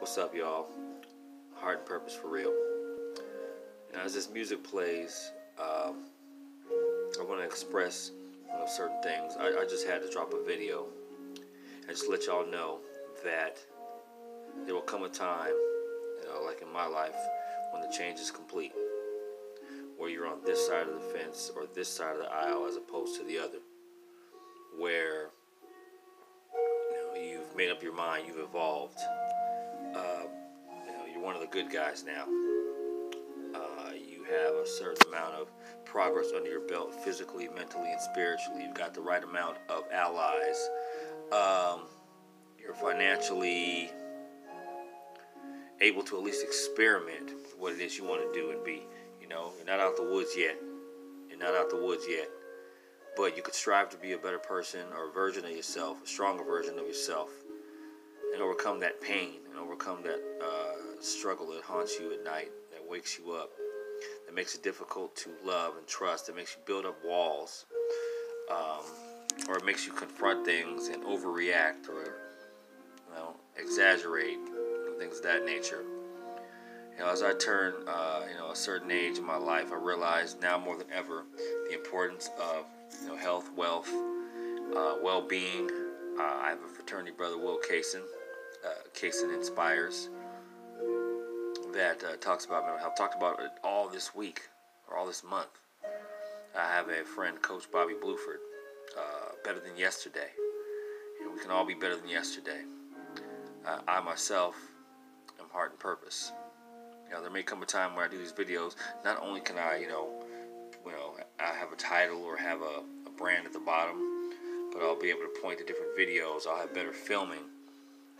What's up, y'all? Heart and purpose for real. And as this music plays, um, I want to express you know, certain things. I, I just had to drop a video and just let y'all know that there will come a time, you know, like in my life, when the change is complete, where you're on this side of the fence or this side of the aisle as opposed to the other, where you know you've made up your mind, you've evolved. Good guys now. Uh, you have a certain amount of progress under your belt, physically, mentally, and spiritually. You've got the right amount of allies. Um, you're financially able to at least experiment what it is you want to do and be. You know, you're not out the woods yet. You're not out the woods yet. But you could strive to be a better person or a version of yourself, a stronger version of yourself, and overcome that pain and overcome that uh, struggle that haunts you at night, that wakes you up, that makes it difficult to love and trust, that makes you build up walls, um, or it makes you confront things and overreact or you know, exaggerate things of that nature. You know, as I turn, uh, you know, a certain age in my life, I realize now more than ever the importance of, you know, health, wealth, uh, well-being. Uh, I have a fraternity brother, Will Kaysen. Uh, Kaysen Inspires that uh, talks about mental health. Talked about it all this week or all this month. I have a friend, Coach Bobby Bluford. Uh, better than yesterday. Know, we can all be better than yesterday. Uh, I myself am heart and purpose. You know, there may come a time where I do these videos. Not only can I, you know, you know, I have a title or have a, a brand at the bottom, but I'll be able to point to different videos. I'll have better filming,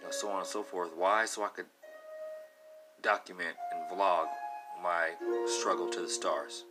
know, so on and so forth. Why? So I could document and vlog my struggle to the stars.